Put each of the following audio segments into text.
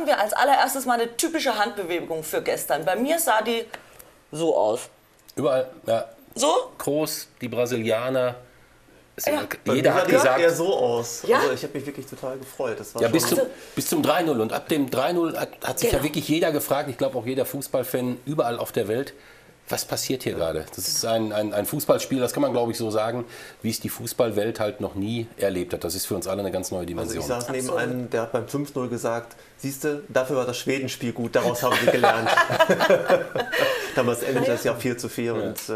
machen wir als allererstes mal eine typische Handbewegung für gestern. Bei mir sah die so aus. Überall, ja. So? Groß, die Brasilianer. Ja. Jeder hat gesagt, eher so aus. Ja? Also ich habe mich wirklich total gefreut. Das war ja, bis, zum, bis zum 3-0. Und ab dem 3-0 hat, hat sich ja Genau. wirklich jeder gefragt, ich glaube auch jeder Fußballfan überall auf der Welt, was passiert hier gerade? Das ist ein, ein, ein Fußballspiel, das kann man glaube ich so sagen, wie es die Fußballwelt halt noch nie erlebt hat. Das ist für uns alle eine ganz neue Also Dimension. ich saß neben Absolut. einem, der hat beim 5-0 gesagt, siehst du, dafür war das Schwedenspiel gut, daraus haben sie gelernt. Damals endete es ja 4 zu 4 und äh,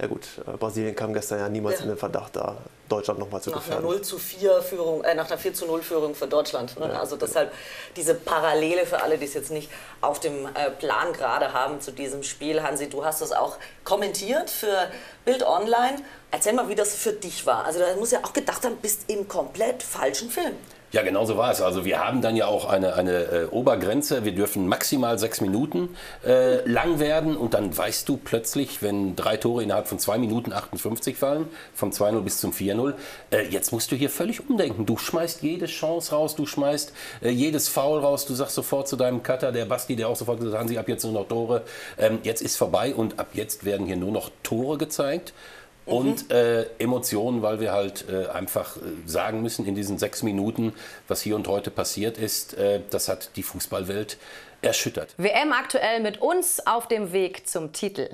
ja gut, äh, Brasilien kam gestern ja niemals Ja. in den Verdacht, da Deutschland nochmal zu Nach einer gefährden. 0 zu 4 Führung, äh, nach einer 4 zu 0 Führung für Deutschland. Ne? Also deshalb diese Parallele für alle, die es jetzt nicht auf dem äh, Plan gerade haben zu diesem Spiel. Hansi, du hast das auch kommentiert für Bild Online. Erzähl mal, wie das für dich war. Also da muss ja auch gedacht haben, bist im komplett falschen Film. Ja, genau so war es. Also wir haben dann ja auch eine, eine äh, Obergrenze. Wir dürfen maximal sechs Minuten äh, lang werden und dann weißt du plötzlich, wenn drei Tore innerhalb von zwei Minuten 58 fallen, vom 2-0 bis zum 4-0, äh, jetzt musst du hier völlig umdenken. Du schmeißt jede Chance raus, du schmeißt äh, jedes Foul raus, du sagst sofort zu deinem Cutter, der Basti, der auch sofort gesagt hat, Hansi, ab jetzt nur noch Tore. Ähm, jetzt ist vorbei und ab jetzt werden hier nur noch Tore gezeigt. Und äh, Emotionen, weil wir halt äh, einfach äh, sagen müssen, in diesen sechs Minuten, was hier und heute passiert ist, äh, das hat die Fußballwelt erschüttert. WM aktuell mit uns auf dem Weg zum Titel.